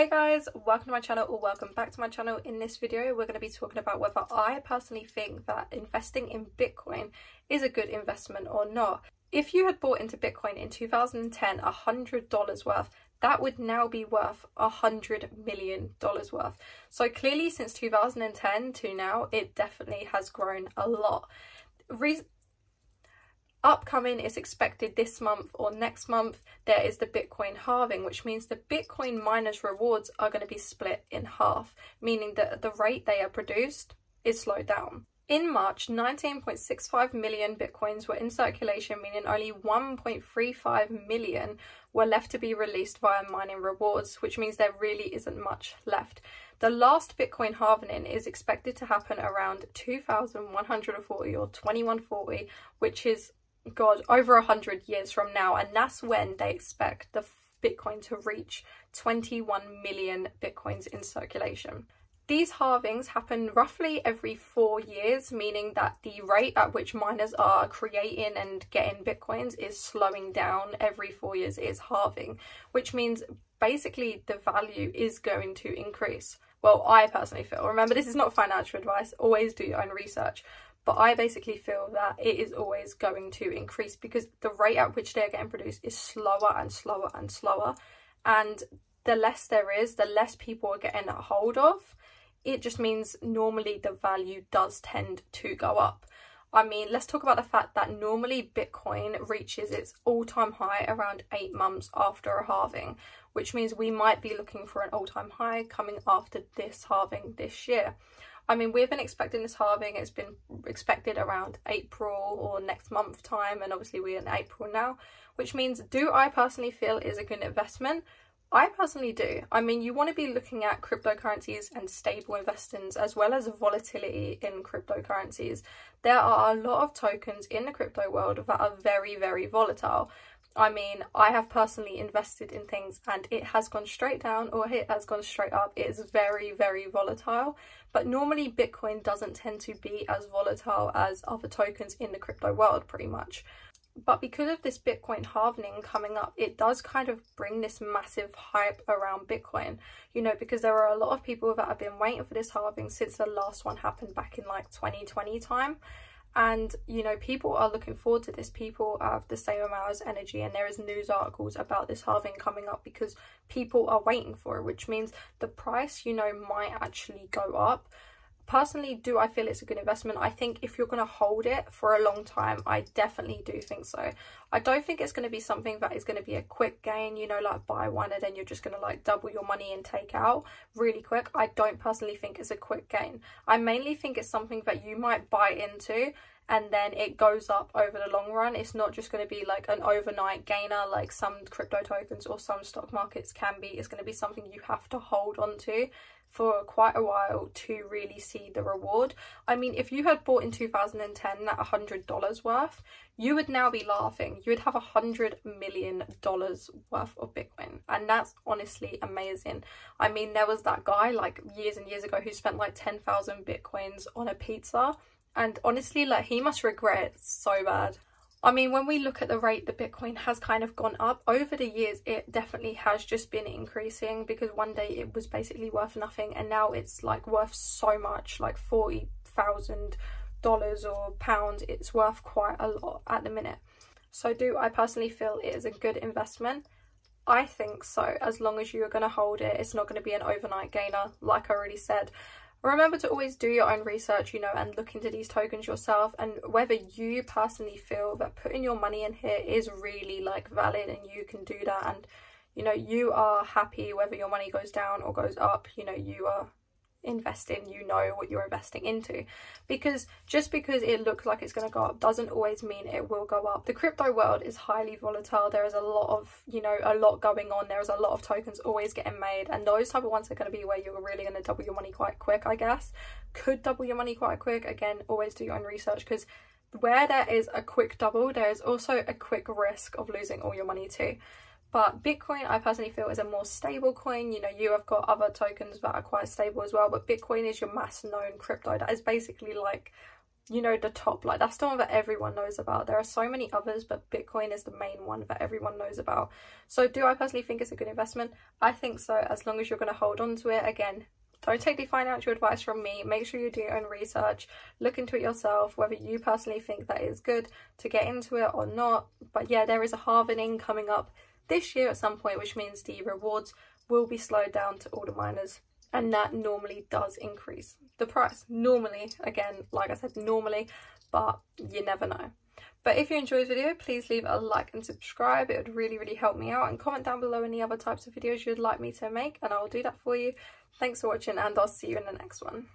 Hey guys, welcome to my channel or welcome back to my channel. In this video, we're going to be talking about whether I personally think that investing in Bitcoin is a good investment or not. If you had bought into Bitcoin in 2010, a $100 worth, that would now be worth a $100 million worth. So clearly since 2010 to now, it definitely has grown a lot. Re upcoming is expected this month or next month there is the bitcoin halving which means the bitcoin miners rewards are going to be split in half meaning that the rate they are produced is slowed down in March, 19.65 million bitcoins were in circulation, meaning only 1.35 million were left to be released via mining rewards, which means there really isn't much left. The last Bitcoin halving is expected to happen around 2140 or 2140, which is God, over a hundred years from now, and that's when they expect the Bitcoin to reach 21 million Bitcoins in circulation. These halvings happen roughly every four years, meaning that the rate at which miners are creating and getting Bitcoins is slowing down every four years, is halving, which means basically the value is going to increase. Well, I personally feel, remember this is not financial advice, always do your own research, but I basically feel that it is always going to increase because the rate at which they're getting produced is slower and slower and slower. And the less there is the less people are getting a hold of. It just means normally the value does tend to go up I mean, let's talk about the fact that normally Bitcoin reaches its all time high around eight months after a halving, which means we might be looking for an all time high coming after this halving this year. I mean, we've been expecting this halving. It's been expected around April or next month time, and obviously we're in April now, which means do I personally feel is a good investment? I personally do. I mean, you want to be looking at cryptocurrencies and stable investments as well as volatility in cryptocurrencies. There are a lot of tokens in the crypto world that are very, very volatile. I mean, I have personally invested in things and it has gone straight down or it has gone straight up. It is very, very volatile. But normally, Bitcoin doesn't tend to be as volatile as other tokens in the crypto world, pretty much. But because of this Bitcoin halving coming up, it does kind of bring this massive hype around Bitcoin, you know, because there are a lot of people that have been waiting for this halving since the last one happened back in like 2020 time. And you know people are looking forward to this. People have the same amount of energy and there is news articles about this halving coming up because people are waiting for it which means the price you know might actually go up personally do i feel it's a good investment. I think if you're going to hold it for a long time i definitely do think so. I don't think it's going to be something that is going to be a quick gain you know like buy one and then you're just going to like double your money and take out really quick. I don't personally think it's a quick gain. I mainly think it's something that you might buy into and then it goes up over the long run. It's not just going to be like an overnight gainer like some crypto tokens or some stock markets can be. It's going to be something you have to hold on to for quite a while to really see the reward. I mean, if you had bought in 2010 at $100 worth, you would now be laughing. You would have a $100 million worth of Bitcoin. And that's honestly amazing. I mean, there was that guy like years and years ago who spent like 10,000 Bitcoins on a pizza and honestly, like he must regret it so bad. I mean, when we look at the rate that Bitcoin has kind of gone up over the years, it definitely has just been increasing because one day it was basically worth nothing and now it's like worth so much, like $40,000 or pounds. It's worth quite a lot at the minute. So do I personally feel it is a good investment? I think so, as long as you're going to hold it. It's not going to be an overnight gainer, like I already said. Remember to always do your own research, you know, and look into these tokens yourself and whether you personally feel that putting your money in here is really like valid and you can do that and you know you are happy whether your money goes down or goes up, you know, you are invest in you know what you're investing into. Because just because it looks like it's going to go up doesn't always mean it will go up. The crypto world is highly volatile. There is a lot of you know a lot going on. There's a lot of tokens always getting made and those type of ones are going to be where you're really going to double your money quite quick i guess. Could double your money quite quick. Again always do your own research because where there is a quick double there is also a quick risk of losing all your money too but Bitcoin, I personally feel, is a more stable coin. You know, you have got other tokens that are quite stable as well, but Bitcoin is your mass known crypto. That is basically like you know the top. Like that's the one that everyone knows about. There are so many others but bitcoin is the main one that everyone knows about. So do i personally think it's a good investment? I think so as long as you're going to hold on to it. Again don't take the financial advice from me. Make sure you do your own research. Look into it yourself whether you personally think that is good to get into it or not. But yeah there is a halving coming up this year at some point which means the rewards will be slowed down to all the miners and that normally does increase the price. Normally again like i said normally but you never know. But if you enjoyed this video please leave a like and subscribe. It would really really help me out and comment down below any other types of videos you'd like me to make and i'll do that for you. Thanks for watching and i'll see you in the next one